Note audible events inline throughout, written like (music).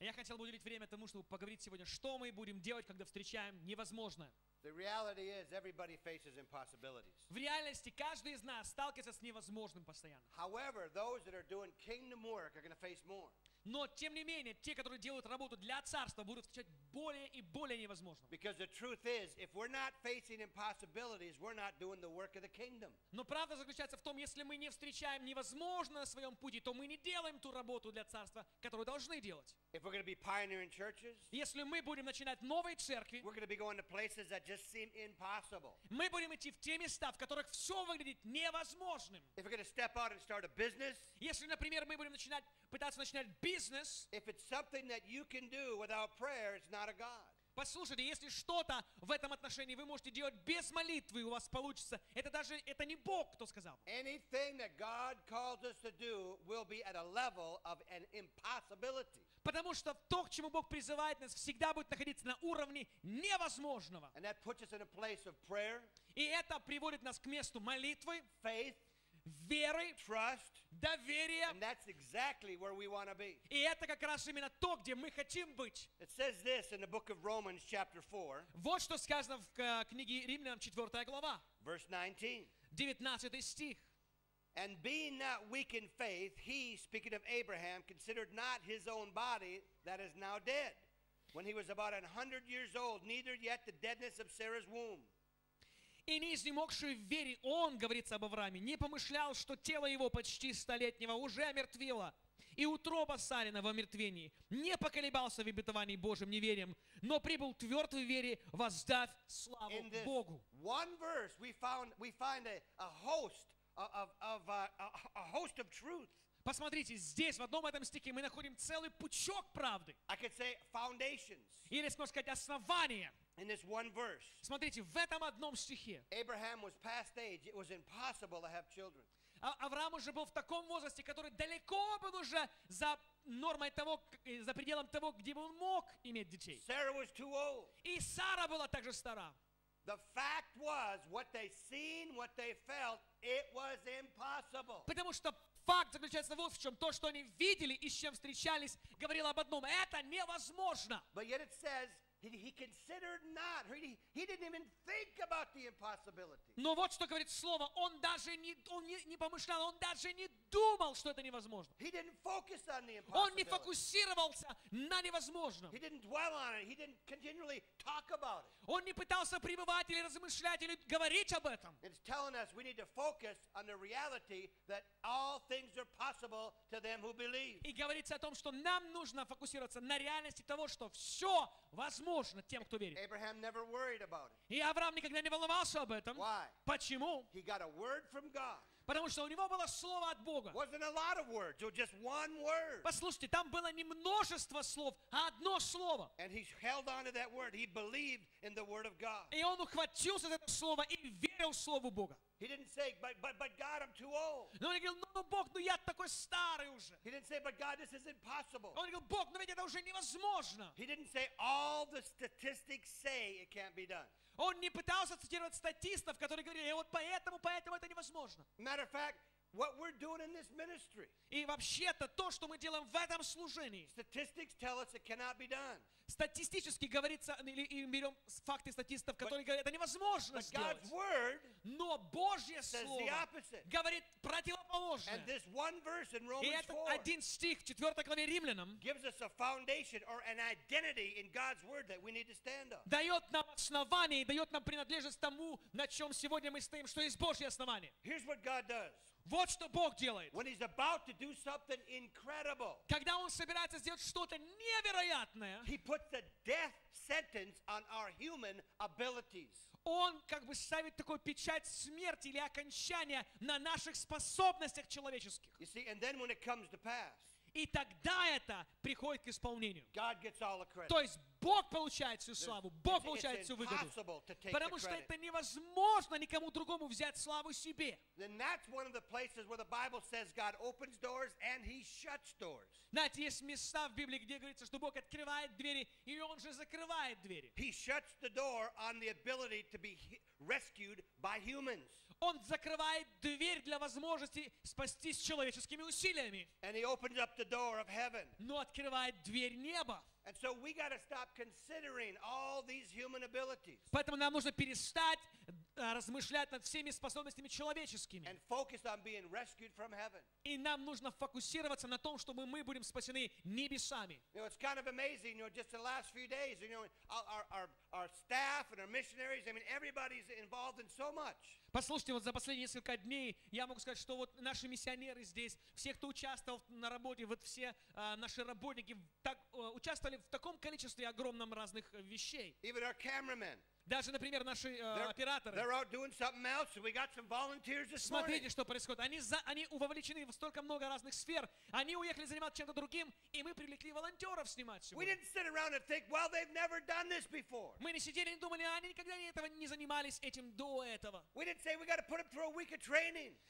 Я хотел бы уделить время тому, чтобы поговорить сегодня, что мы будем делать, когда встречаем невозможное. The reality is, everybody faces impossibilities. В реальности каждый из нас сталкивается с невозможным постоянно. However, those that are doing kingdom work are going to face more. Но, тем не менее, те, которые делают работу для царства, будут встречать более и более kingdom. Но правда заключается в том, если мы не встречаем невозможное на своем пути, то мы не делаем ту работу для царства, которую должны делать. If we're going to be pioneering churches, Если мы будем начинать новые церкви, we're going to be going to places that just seem impossible. мы будем идти в те места, в которых все выглядит невозможным. If we're going to step out and start a business, Если, например, мы будем начинать, пытаться начинать бизнес, if it's something that you can do without prayer, it's not a God. послушайте, если что-то в этом отношении вы можете делать без молитвы, у вас получится, это даже, это не Бог, кто сказал. Потому что то, к чему Бог призывает нас, всегда будет находиться на уровне невозможного. И это приводит нас к месту молитвы, faith, веры, trust, доверия. and that's exactly where we want to be. И это как раз именно то, где мы хотим быть. It says this in the book of Romans, chapter 4, Вот что сказано в э, книге Римлянам 4 глава, verse 19. 19 стих. And being not weak in faith, he, speaking of Abraham, considered not his own body that is now dead, when he was about an hundred years old, neither yet the deadness of Sarah's womb. И не изнемогший в вере он, говорится об Аврааме, не помышлял, что тело его почти столетнего уже омертвело. И утроба Сарина в омертвении не поколебался в обетовании Божьим неверием, но прибыл тверд в вере, воздав славу Богу. one verse, we found we find a, a host of, of, of a, a host of truth. Посмотрите, здесь, в одном этом стихе, мы находим целый пучок правды. I could say foundations Или, можно сказать, основания. In this one verse. Смотрите, в этом одном стихе Abraham was past age; it was impossible to have children. А- Авраам уже был в таком возрасте, который далеко был уже за нормой того, э, за пределом того, где бы он мог иметь детей. Sarah was too old. И Сара была также стара. The fact was, what they seen, what they felt, it was impossible. Потому что факт заключается вот в чем. То, что они видели и с чем встречались, говорило об одном. Это невозможно. But yet it says he, he considered not, he, he didn't even think about the impossibility. Но вот что говорит Слово. Он даже не, он не, не помышлял, он даже не думал, что это невозможно. He didn't focus on the Он не фокусировался на невозможном. He didn't dwell on it. He didn't continually talk about it. Он не пытался пребывать или размышлять, или говорить об этом. It's telling us we need to focus on the reality that all things are possible to them who believe. И говорится о том, что нам нужно фокусироваться на реальности того, что все возможно тем, кто верит. И Авраам никогда не волновался об этом. Why? Почему? Потому что у него было слово от Бога. Words. Послушайте, там было не множество слов, а одно слово. И он ухватился за это слово и верил Слову Бога. He didn't say, but, but, but God, I'm too old. Но он говорил, ну, ну Бог, ну я такой старый уже. He didn't say, but God, this is impossible. Он говорил, Бог, ну ведь это уже невозможно. He didn't say, all the statistics say it can't be done. Он не пытался цитировать статистов, которые говорили, «Э, вот поэтому, поэтому это невозможно. Matter of fact, what we're doing in this ministry, И вообще-то то, что мы делаем в этом служении, statistics tell us it cannot be done. статистически говорится, или и берем факты статистов, которые говорят, это невозможно But сделать. God's word, Но Божье Says the Слово opposite. говорит and противоположное. this one verse in И Romans это 4 один стих в 4 главе Римлянам gives us a foundation or an identity in God's word that we need to stand on. дает нам основание и дает нам принадлежность тому, на чем сегодня мы стоим, что есть Божье основание. Here's what God does. Вот что Бог делает. Когда Он собирается сделать что-то невероятное. Он как бы ставит такую печать смерти или окончания на наших способностях человеческих. И тогда это приходит к исполнению. То есть Бог получает всю славу, Бог получает всю выгоду. Потому что это невозможно никому другому взять славу себе. Знаете, есть места в Библии, где говорится, что Бог открывает двери, и Он же закрывает двери. Он закрывает дверь для возможности спастись человеческими усилиями, но открывает дверь неба. And so we got to stop considering all these human abilities Поэтому нам нужно перестать а, размышлять над всеми способностями человеческими. И нам нужно фокусироваться на том, чтобы мы будем спасены небесами. Послушайте, вот за последние несколько дней я могу сказать, что вот наши миссионеры здесь, все, кто участвовал на работе, вот все а, наши работники так, э, участвовали в таком количестве огромном разных э, вещей. Even our cameramen. Даже, например, наши э, They're, операторы. they're out doing something else, so we got some volunteers this morning. Смотрите, что происходит. Они, за, они вовлечены в столько много разных сфер. Они уехали заниматься чем-то другим, и мы привлекли волонтеров снимать сегодня. think, well. Мы не сидели и думали, а они никогда не этого не занимались этим до этого. Say.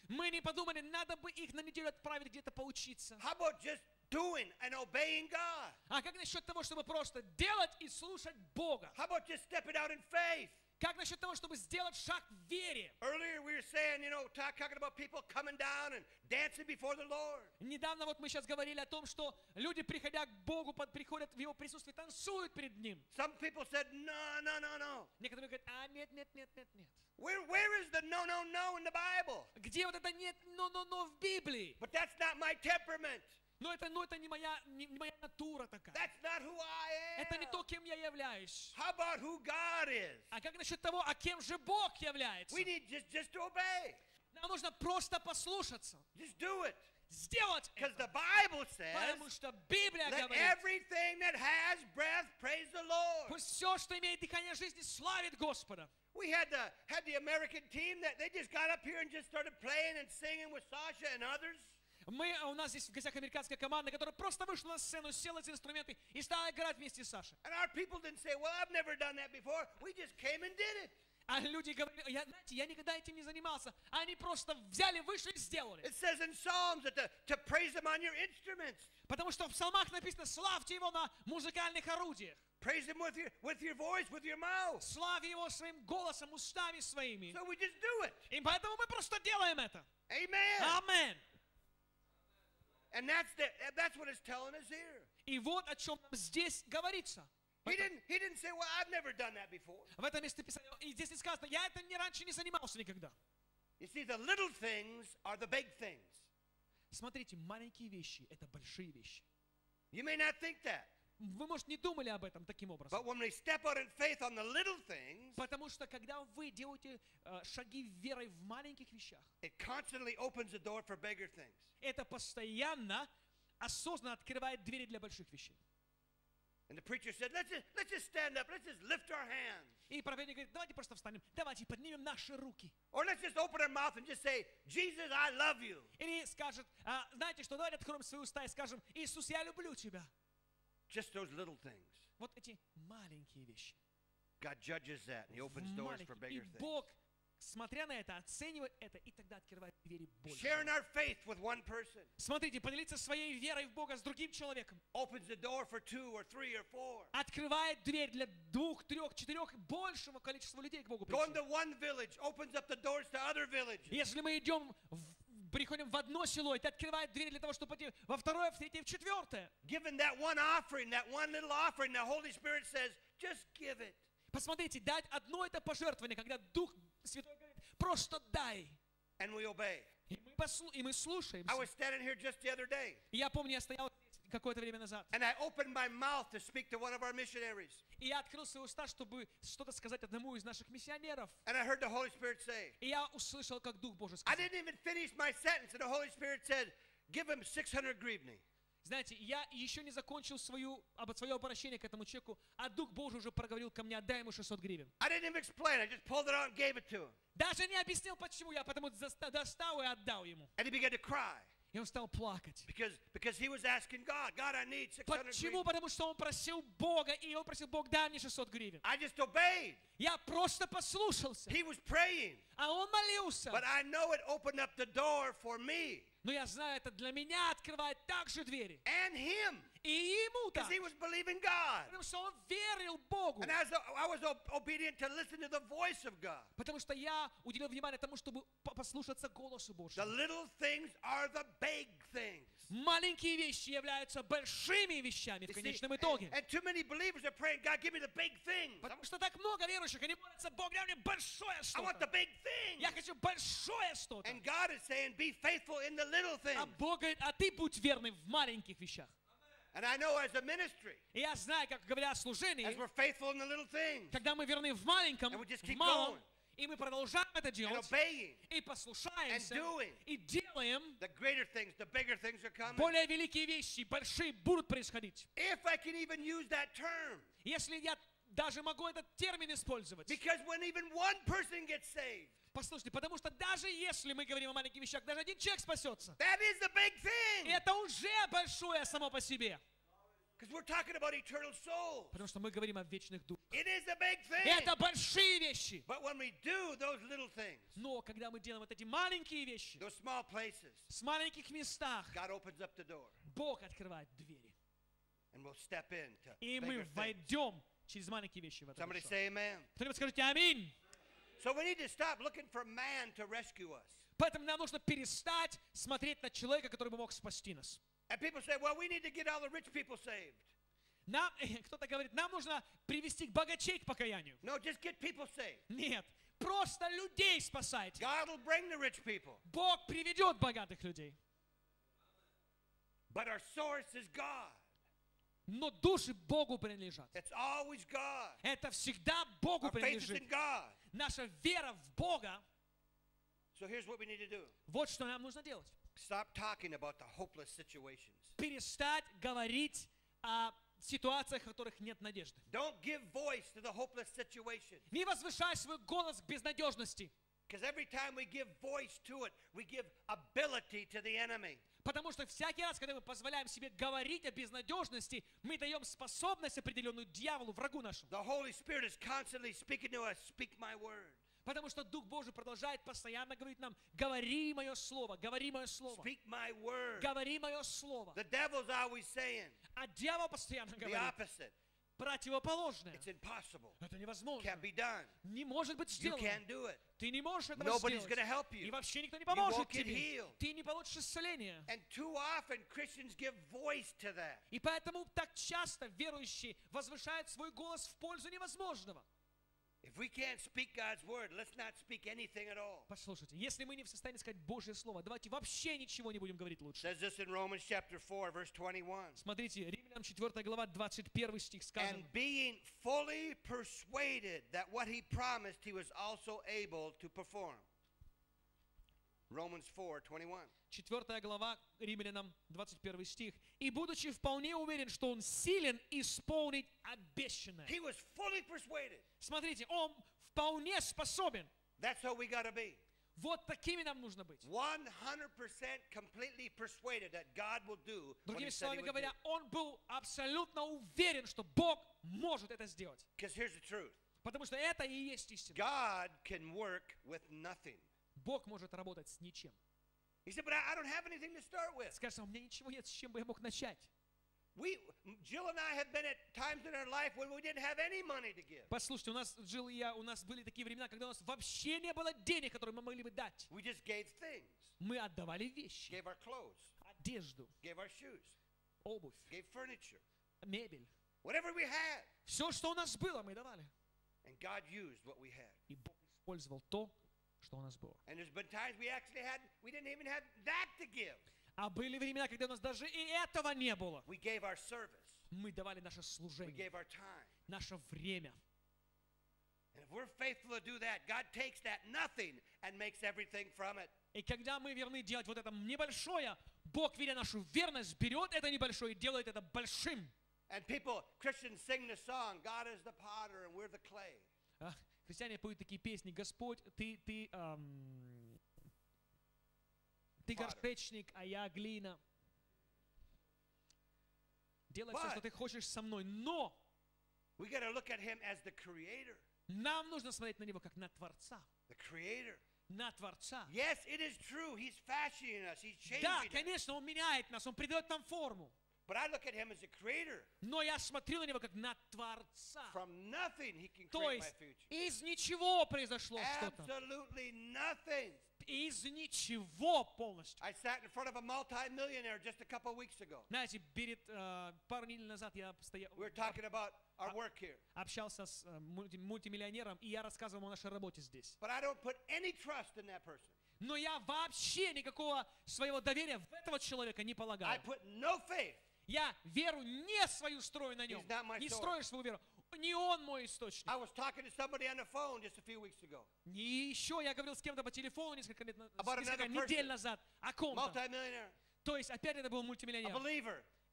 Мы не подумали, надо бы их на неделю отправить где-то поучиться. How about just doing and obeying God? А как насчет того, чтобы просто делать и слушать Бога? How about just stepping out in faith? Как насчет того, чтобы сделать шаг в вере? Earlier we were saying, you know, ta- talking about people coming down and dancing before the Lord. Недавно вот мы сейчас говорили о том, что люди, приходя к Богу, под- приходят в Его присутствие, танцуют перед Ним. Some people said, no, no, no, no. Некоторые говорят, а нет, нет, нет, нет, нет. Where, where is the no, no, no in the Bible? Где вот это нет, но, но, но в Библии? But that's not my temperament. Но это, ну, это не, моя, не, не моя натура такая. That's not who I Это не am. то, кем я являюсь. How about who God is? А как насчет того, а кем же Бог является? We need just, just to obey. Нам нужно просто послушаться, Just do it. сделать Because это. the Bible says, Потому что Библия let говорит, everything that has breath praise the Lord. пусть все, что имеет дыхание жизни, славит Господа. We had the, had the American team that they just got up here and just started playing and singing with Sasha and others. Мы, а у нас здесь в гостях американская команда, которая просто вышла на сцену, села за инструменты и стала играть вместе с Сашей. А люди говорили, я, знаете, я никогда этим не занимался. Они просто взяли, вышли и сделали. It says in Psalms that to, to praise him on your instruments. Потому что в псалмах написано, славьте его на музыкальных орудиях. Praise him with your, with your voice, with your mouth. Славь его своим голосом, устами своими. So we just do it. И поэтому мы просто делаем это. Amen. Аминь. And that's, the, that's what it's telling us here. И вот о чем нам здесь говорится. He didn't, he didn't say, well, I've never done that before. В этом месте Писания. И здесь не сказано, я это не раньше не занимался никогда. You see, the little things are the big things. Смотрите, маленькие вещи – это большие вещи. You may not think that. Вы, может, не думали об этом таким образом. Things, Потому что когда вы делаете э, шаги верой в маленьких вещах, это постоянно, осознанно открывает двери для больших вещей. And the preacher said, let's just, let's just stand up. Let's just lift our hands. И проповедник говорит, давайте просто встанем, давайте поднимем наши руки. Or let's just open our mouth and just say, Jesus, I love you. Или скажет, «А, знаете что, давайте откроем свои уста и скажем, Иисус, я люблю тебя. Just those little things. Вот эти маленькие вещи. God judges that and he opens doors for bigger things. Бог, смотря на это, оценивает это и тогда открывает двери больше. Sharing our faith with one person Смотрите, поделиться своей верой в Бога с другим человеком opens the door for two or three or four. открывает дверь для двух, трех, четырех большего количества людей к Богу. Going to one village opens up the doors to other villages. Если мы идем, в- приходим в одно село, это открывает двери для того, чтобы пойти во второе, в третье, в четвертое. Given that one offering, that one little offering, the Holy Spirit says, just give it. Посмотрите, дать одно это пожертвование, когда Дух Святой говорит, просто дай. And we obey. И мы, послу- и мы слушаем. I was standing here just the other day, И я помню, я стоял какое-то время назад. and I opened my mouth to speak to one of our missionaries. И я открыл свои уста, чтобы что-то сказать одному из наших миссионеров. And I heard the Holy Spirit say, И я услышал, как Дух Божий сказал. didn't even finish my sentence, and the Holy Spirit said, give him 600 grivni. Знаете, я еще не закончил свою, об- свое обращение к этому человеку, а Дух Божий уже проговорил ко мне, отдай ему 600 гривен. Даже не объяснил, почему я потому достал и отдал ему. And he began to cry. И он стал плакать. because, because he was asking God, God, I need 600 Почему? green. Потому что он просил Бога, и он просил, Бог, дай мне 600 гривен. I just obeyed. Я просто послушался. He was praying, А он молился. but I know it opened up the door for me Но я знаю, это для меня открывает также двери. and him И ему так. he was believing God. Потому что он верил Богу. And as I was obedient to listen to the voice of God. Потому что я уделил внимание тому, чтобы по- послушаться голосу The Божьему. little things are the big things. Маленькие вещи являются большими вещами в конечном итоге. and too many believers are praying, God, give me the big things. Потому что так много верующих, они молятся, Бог, дай мне большое I want the что-то. big things. Я хочу большое что-то. And God is saying, be faithful in the little things. А Бог говорит, а ты будь верным в маленьких вещах. And I know as a ministry, И я знаю, как говоря о as служении, we're faithful in the little things когда мы верны в маленьком, And we just в keep малом, going. и мы продолжаем это and делать, obeying, и послушаемся, and doing. и делаем, the greater things, the bigger things are coming. более великие вещи, большие будут происходить. If I can even use that term. Если я даже могу этот термин использовать. Because when even one person gets saved, Послушайте, потому что даже если мы говорим о маленьких вещах, даже один человек спасется. that is the big thing. это уже большое само по себе. We're talking about eternal souls. Потому что мы говорим о вечных духах. It is a big thing. это большие вещи. But when we do those little things, Но когда мы делаем вот эти маленькие вещи, those small places, с маленьких местах, God opens up the door Бог открывает двери. and we'll step into И мы bigger things. войдем через маленькие вещи в это Somebody say amen. Кто-нибудь скажите аминь. So we need to stop looking for man to rescue us. Поэтому нам нужно перестать смотреть на человека, который бы мог спасти нас. And people say, well, we need to get all the rich people saved. Нам, (laughs) кто-то говорит, нам нужно привести богачей к покаянию. No, just get people saved. Нет, просто людей спасайте. God will bring the rich people. Бог приведет богатых людей. But our source is God. Но души Богу принадлежат. It's always God. Это всегда Богу Our faith is принадлежит. in God. Наша вера в Бога, So here's what we need to do. вот что нам нужно делать. Stop talking about the hopeless situations. Перестать говорить о ситуациях, в которых нет надежды. Don't give voice to the hopeless situation. Не возвышай свой голос к безнадежности. Because every time we give voice to it, we give ability to the enemy. Потому что всякий раз, когда мы позволяем себе говорить о безнадежности, мы даем способность определенную дьяволу, врагу нашему. The Holy Spirit is constantly speaking to us, speak my word. Потому что Дух Божий продолжает постоянно говорить нам, говори мое слово, говори мое слово, Speak my word. говори мое слово. The devil's always saying А дьявол постоянно the говорит opposite. Противоположное. Это невозможно. Не может быть сделано. Ты не можешь этого Nobody's сделать. И вообще никто не поможет тебе. Ты не получишь that. И поэтому так часто верующие возвышают свой голос в пользу невозможного. If we can't speak God's word, let's not speak anything at all. Послушайте, если мы не в состоянии сказать Божье Слово, давайте вообще ничего не будем говорить It лучше. says this in Romans chapter 4, verse 21. Смотрите, Римлянам 4 глава, 21 стих сказано. And being fully persuaded that what he promised he was also able to perform. Romans 4, 21. 4 глава Римлянам, 21 стих. «И будучи вполне уверен, что он силен исполнить обещанное». He was fully persuaded. Смотрите, он вполне способен. That's how we got to be. Вот такими нам нужно быть. 100% completely persuaded that God will do what he Другими словами говоря, он был абсолютно уверен, что Бог может это сделать. Here's the truth. Потому что это и есть истина. God can work with nothing. Бог может работать с ничем. He said, but I I don't have anything to start with. Скажешь, «А у меня ничего нет, с чем бы я мог начать. We, Jill and I have been at times in our life when we didn't have any money to give. Послушайте, у нас, Джилл и я, у нас были такие времена, когда у нас вообще не было денег, которые мы могли бы дать. We just gave things. Мы отдавали вещи, Gave our clothes, одежду, gave our shoes, обувь, gave furniture, мебель. whatever we had. Все, что у нас было, мы давали. And God used what we had. И Бог использовал то, что у нас было. Had. А были времена, когда у нас даже и этого не было. Мы давали наше служение, наше время. И когда мы верны делать вот это небольшое, Бог, видя нашу верность, берет это небольшое и делает это большим. And people, Christians sing the song, God is the potter and we're the clay. Христиане поют такие песни, Господь, ты, ты, ам, Ты горшечник, а я глина. Делай все, что ты хочешь со мной. Но We got to look at him as the creator. нам нужно смотреть на него как на Творца. The creator. На Творца. Yes, it is true. He's fashioning us. He's changing Да, конечно, Он меняет нас, Он придает нам форму. But I look at him as a creator. Но я смотрю на него как на Творца. From nothing, he can То create my есть future. из ничего произошло что-то. Absolutely nothing. Из ничего полностью. I sat in front of a multimillionaire just a couple weeks ago. Знаете, перед э, пару недель назад я постоя- We were talking about our work here. общался с э, мульти- мультимиллионером, и я рассказывал о нашей работе здесь. But I don't put any trust in that person. Но я вообще никакого своего доверия в этого человека не полагаю. Я веру не свою строю на нем. Не строишь свою веру. Не он мой источник. И еще я говорил с кем-то по телефону несколько, лет, несколько недель назад о ком-то. То есть опять это был мультимиллионер.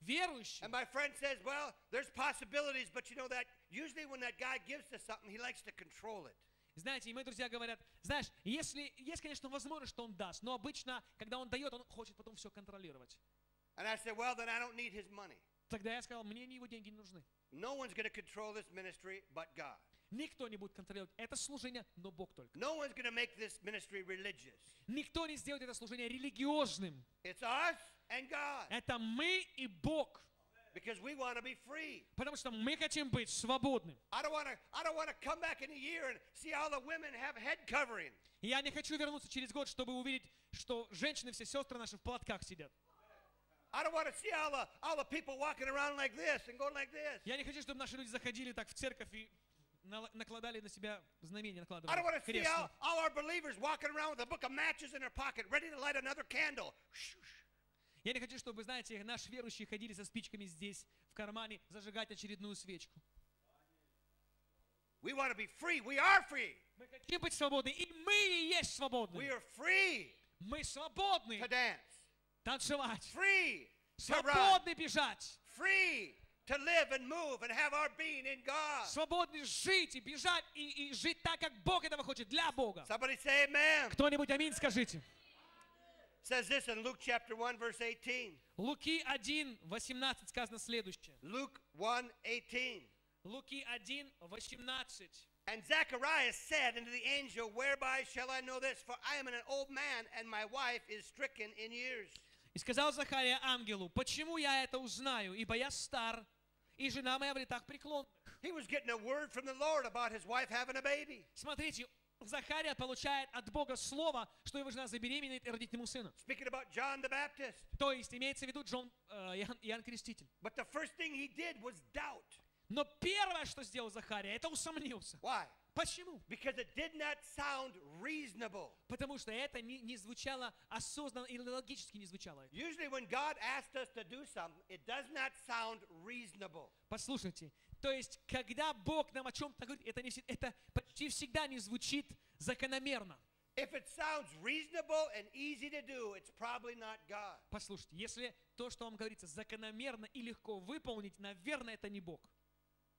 Верующий. And my friend says, well, there's possibilities, but you know that usually when that guy gives us something, he likes to control it. Знаете, и мои друзья говорят, знаешь, если есть, конечно, возможность, что он даст, но обычно, когда он дает, он хочет потом все контролировать. And I said, well, then I don't need his money. Тогда я сказал, мне его деньги не нужны. No one's going to control this ministry but God. Никто не будет контролировать это служение, но Бог только. No one's going to make this ministry religious. Никто не сделает это служение религиозным. It's us and God Это мы и Бог. because we want to be free. Потому что мы хотим быть свободны. I don't want to I don't want to come back in a year and see all the women have head covering. И я не хочу вернуться через год, чтобы увидеть, что женщины, все сестры наши в платках сидят. Я не хочу, чтобы наши люди заходили так в церковь и накладали на себя знамения, I don't want накладывали to see крест. all, all our believers walking around with a book of matches in their pocket, ready to light another candle. Я не хочу, чтобы, знаете, наши верующие ходили со спичками здесь, в кармане, зажигать очередную свечку. We want to be free. We are free. Мы хотим быть свободны, и мы и есть We свободны. are free Мы свободны to dance, танцевать, free to run, свободны бежать, free to live and move and have our being in God. свободны жить и бежать, и, и жить так, как Бог этого хочет, для Бога. Somebody say amen. Кто-нибудь аминь скажите. says this in Luke chapter 1 verse 18. Луки 1, 18 сказано следующее. Luke 1 18. Луки 1, 18. And Zacharias said unto the angel, Whereby shall I know this? For I am an old man, and my wife is stricken in years. И сказал Захария ангелу, почему я это узнаю, ибо я стар, и жена моя в летах преклонных. Смотрите, Захария получает от Бога слово, что его жена забеременеет и родит ему сына. То есть имеется в виду Джон, э, Иоанн, Иоанн Креститель. Но первое, что сделал Захария, это усомнился. Why? Почему? Because it did not sound reasonable. Потому что это не, не звучало осознанно или логически не звучало. Usually, when God asks us to do something, it does not sound reasonable. Послушайте, то есть, когда Бог нам о чем-то говорит, это, не, это почти всегда не звучит закономерно. If it sounds reasonable and easy to do, it's probably not God. Послушайте, если то, что вам говорится, закономерно и легко выполнить, наверное, это не Бог.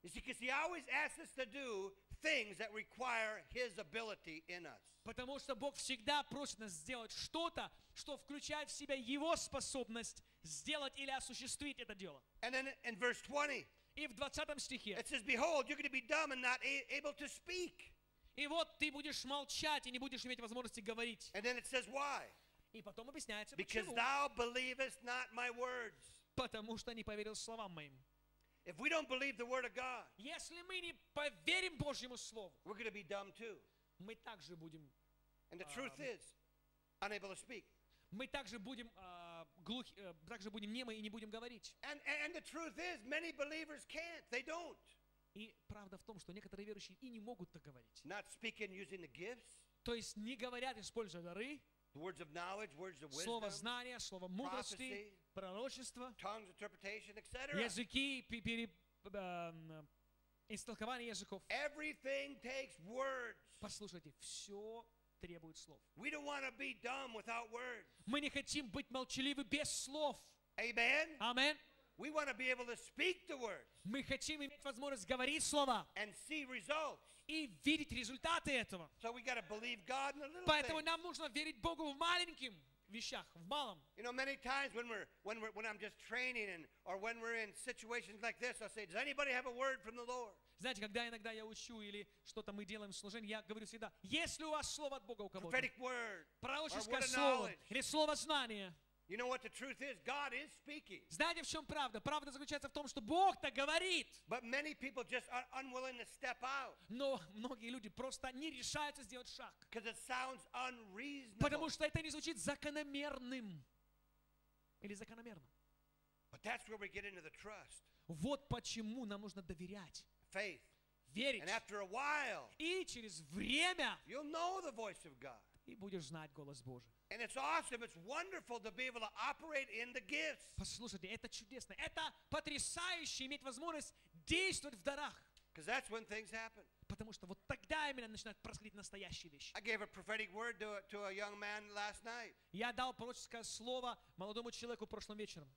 Because He always asks us to do things that require His ability in us. Потому что Бог всегда просит нас сделать что-то, что включает в себя Его способность сделать или осуществить это дело. And then in verse 20, И в 20 стихе, it says, Behold, you're going to be dumb and not able to speak. и вот ты будешь молчать и не будешь иметь возможности говорить. And then it says, Why? И потом объясняется, Because почему. thou believest not my words. Потому что не поверил словам моим. If we don't believe the word of God, Если мы не поверим Божьему Слову, we're going to be dumb too. мы также будем, And the truth is, unable to speak. мы также будем а, глухи, э, также будем немы и не будем говорить. And, and the truth is, many believers can't. They don't. И правда в том, что некоторые верующие и не могут так говорить. Not speaking using the gifts, То есть не говорят, используя дары, words of knowledge, words of слово wisdom, знания, слово мудрости, prophecy, пророчество, языки, пе- пере- эм, истолкование языков. Послушайте, все требует слов. Мы не хотим быть молчаливы без слов. Аминь. We want to be able to speak the words Мы хотим иметь возможность говорить слова and see results. и видеть результаты этого. So we got to believe God in the little Поэтому things. нам нужно верить Богу в маленьким вещах, в малом. You know, many times when we're when we're when I'm just training and or when we're in situations like this, I'll say, Does anybody have a word from the Lord? Знаете, когда иногда я учу или что-то мы делаем в служении, я говорю всегда, есть ли у вас слово от Бога у кого-то? Пророческое слово или слово знания. You know what the truth is? God is speaking. Знаете, в чем правда? Правда заключается в том, что Бог-то говорит. But many people just are unwilling to step out Но многие люди просто не решаются сделать шаг. because it sounds unreasonable. Потому что это не звучит закономерным. Или закономерно. But that's where we get into the trust, Вот почему нам нужно доверять, faith. верить. And after a while, И через время и будешь знать голос Божий. And it's awesome. It's wonderful to be able to operate in the gifts. Послушайте, это чудесно. Это потрясающе иметь возможность действовать в дарах. Because that's when things happen. Потому что вот тогда именно начинают происходить настоящие вещи. I gave a prophetic word to a, to a young man last night. Я дал пророческое слово молодому человеку прошлым вечером.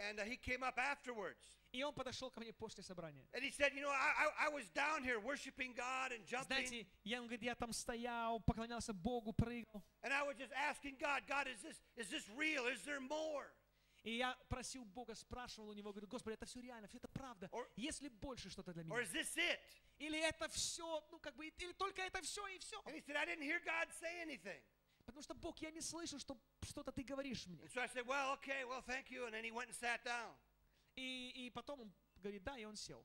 And uh, he came up afterwards. И он подошел ко мне после собрания. And he said, You know, I, I, I was down here worshiping God and jumping. Знаете, я, он говорит, я там стоял, поклонялся Богу, прыгал. And I was just asking God, God, is this, is this real? Is there more? И я просил Бога, спрашивал у него, говорю, Господи, это все реально, все это правда. Or- Есть ли больше что-то для Or меня? is this it? Или это все, ну как бы, или только это все и все. And he said, I didn't hear God say anything. Потому что, Бог, я не слышу, что что-то ты говоришь мне. And so I said, Well, okay, well, thank you. And then he went and sat down. И, и потом он говорит, да, и он сел.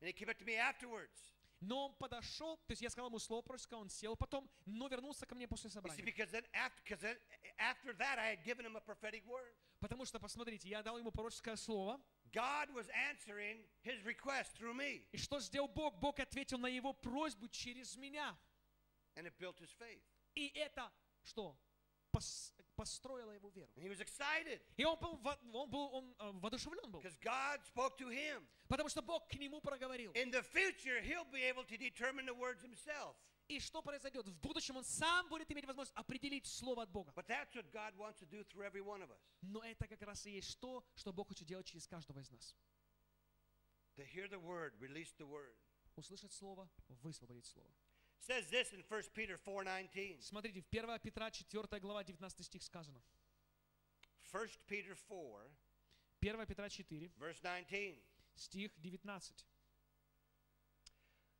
And he came up to me afterwards. Но он подошел, то есть я сказал ему слово пророческое, он сел потом, но вернулся ко мне после собрания. Потому что, посмотрите, я дал ему пророческое слово, God was answering his request through me, и что сделал Бог? Бог ответил на его просьбу через меня. and it built his faith. И это что? Пос- построило его веру. И он был, он был он, э, воодушевлен был, потому что Бог к нему проговорил. И что произойдет? В будущем он сам будет иметь возможность определить слово от Бога. Но это как раз и есть то, что Бог хочет делать через каждого из нас. to hear the word, release the word. Услышать слово, высвободить слово. Says this in 1 Peter 4:19. Смотрите, в 1 Петра 4 глава 19 стих сказано. 1 Peter 4, 1 Петра 4, verse 19. стих 19.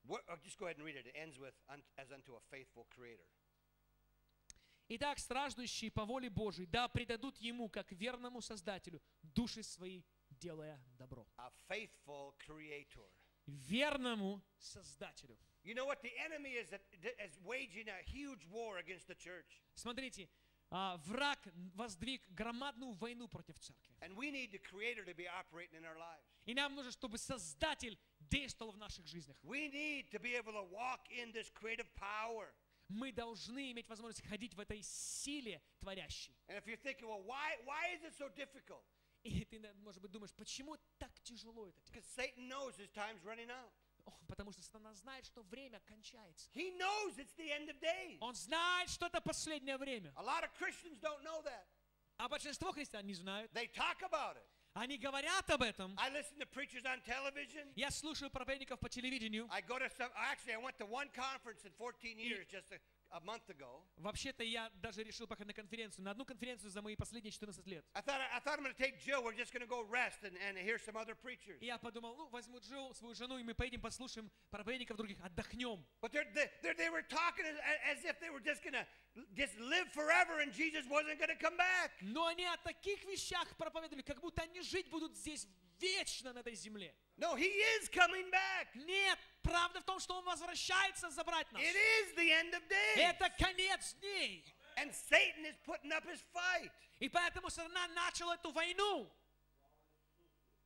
What, oh, just go ahead and read it. It ends with "Un- as unto a faithful creator. Итак, страждущие по воле Божией, да предадут Ему, как верному Создателю, души свои, делая добро. A faithful creator. Верному Создателю. You know what? The enemy is, is waging a huge war against the church. Смотрите, а, враг воздвиг громадную войну против церкви. And we need the creator to be operating in our lives. И нам нужно, чтобы Создатель действовал в наших жизнях. We need to be able to walk in this creative power. Мы должны иметь возможность ходить в этой силе творящей. Thinking, well, why, why so? И ты, может быть, думаешь, почему так тяжело это Потому что сатана знает, что время кончается. He knows it's the end of days. Он знает, что это последнее время. A lot of Christians don't know that. А большинство христиан не знают. They talk about it. Они говорят об этом. Я слушаю проповедников по телевидению. I go to some, actually, I went to one conference in 14 years just a, a month ago. Вообще-то я даже решил поехать на конференцию, на одну конференцию за мои последние 14 лет. I thought, I thought I'm going to take Jill. We're just going to go rest and, and hear some other preachers. И я подумал, ну, возьму Джилл, свою жену, и мы поедем послушаем проповедников других, отдохнем. But they're, they, they're, they were talking as, as if they were just going to just live forever and Jesus wasn't going to come back. Но они о таких вещах проповедовали, как будто они жить будут здесь вечно на этой земле. No, he is coming back. Нет, правда в том, что он возвращается забрать нас. It is the end of days. Это конец дней. And Satan is putting up his fight. И поэтому сатана начал эту войну.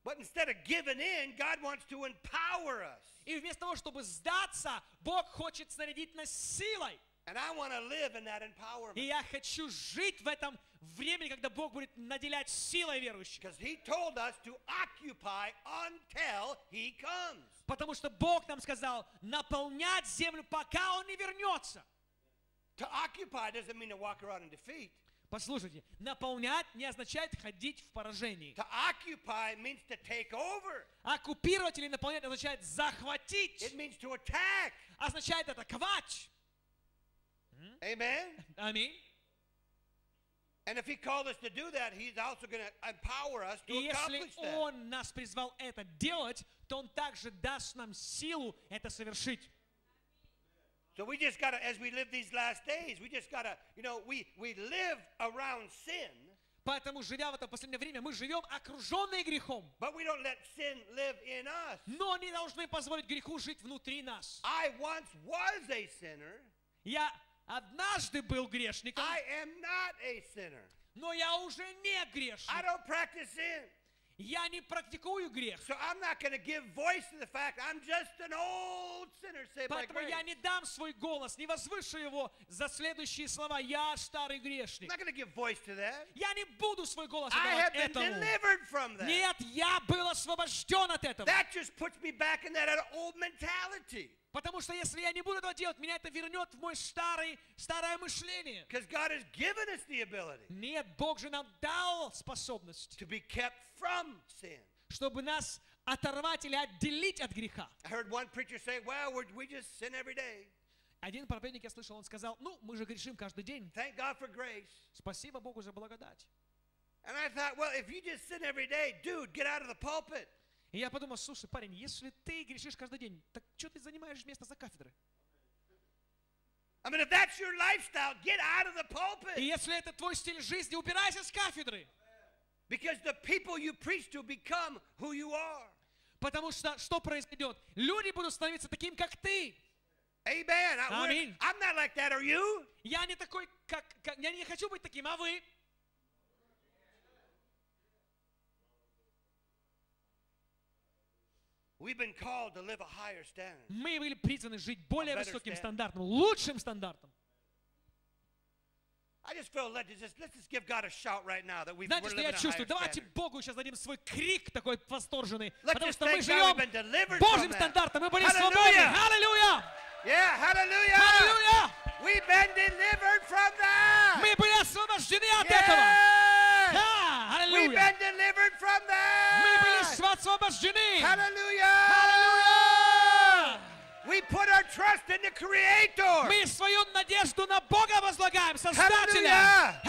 But instead of giving in, God wants to empower us. И вместо того, чтобы сдаться, Бог хочет снарядить нас силой. And I want to live in that empowerment. И я хочу жить в этом времени, когда Бог будет наделять силой верующих. Потому что Бог нам сказал наполнять землю, пока Он не вернется. To occupy doesn't mean to walk around in defeat. Послушайте, наполнять не означает ходить в поражении. To occupy means to take over. Оккупировать или наполнять означает захватить. It means to attack. Означает атаковать. Amen. Аминь. И если. Он нас призвал это делать, то Он также даст нам силу это совершить. So we just got to, as we live these last days, we just got to, you know, we, we live around sin, Поэтому, живя в это последнее время, мы живем окруженные грехом. but we don't let sin live in us. Но не должны позволить греху жить внутри нас. I once was a sinner. Я однажды был грешником, I am not a sinner. но я уже не I грешник. don't practice sin. Я не практикую грех. So I'm not going to give voice to the fact I'm just an old sinner saved by Поэтому grace. я не дам свой голос, не возвышу его за следующие слова. Я старый I'm грешник. not going to give voice to that. Я не буду свой голос I have отдавать been этому. delivered from that. Нет, я был освобожден от этого. That just puts me back in that old mentality. Потому что если я не буду этого делать, меня это вернет в мой старый, старое мышление. God has given us the ability Нет, Бог же нам дал способность, to be kept from sin. чтобы нас оторвать или отделить от греха. I heard one preacher say, well, we're, we just sin every day. Один проповедник, я слышал, он сказал, ну, мы же грешим каждый день. Thank God for grace. Спасибо Богу за благодать. And I thought, well, if you just sin every day, dude, get out of the pulpit. И я подумал, слушай, парень, если ты грешишь каждый день, так что ты занимаешь место за кафедрой? I mean, if that's your lifestyle, get out of the И если это твой стиль жизни, убирайся с кафедры. Because the people you preach to become who you are. Потому что что произойдет? Люди будут становиться таким, как ты. Amen. Аминь. I'm not like that, are you? Я не такой, как, как- я не хочу быть таким, а вы? We've been called to live a higher standard. Мы были призваны жить более высоким стандартом, лучшим стандартом. I just feel led to just let's just give God a shout right now that we've, Знаете, что я чувствую? Давайте. Богу сейчас дадим свой крик такой восторженный, потому что мы живем Божьим стандартом, мы были свободны. Аллилуйя! Yeah, hallelujah. Аллилуйя! We've been delivered from that. Мы были освобождены от этого. Yeah. Да, We've аллилуйя! been delivered from Мы были that. освобождены. Hallelujah. Аллилуйя! We put our trust in the Creator. Мы свою надежду на Бога возлагаем, Создателя. Hallelujah.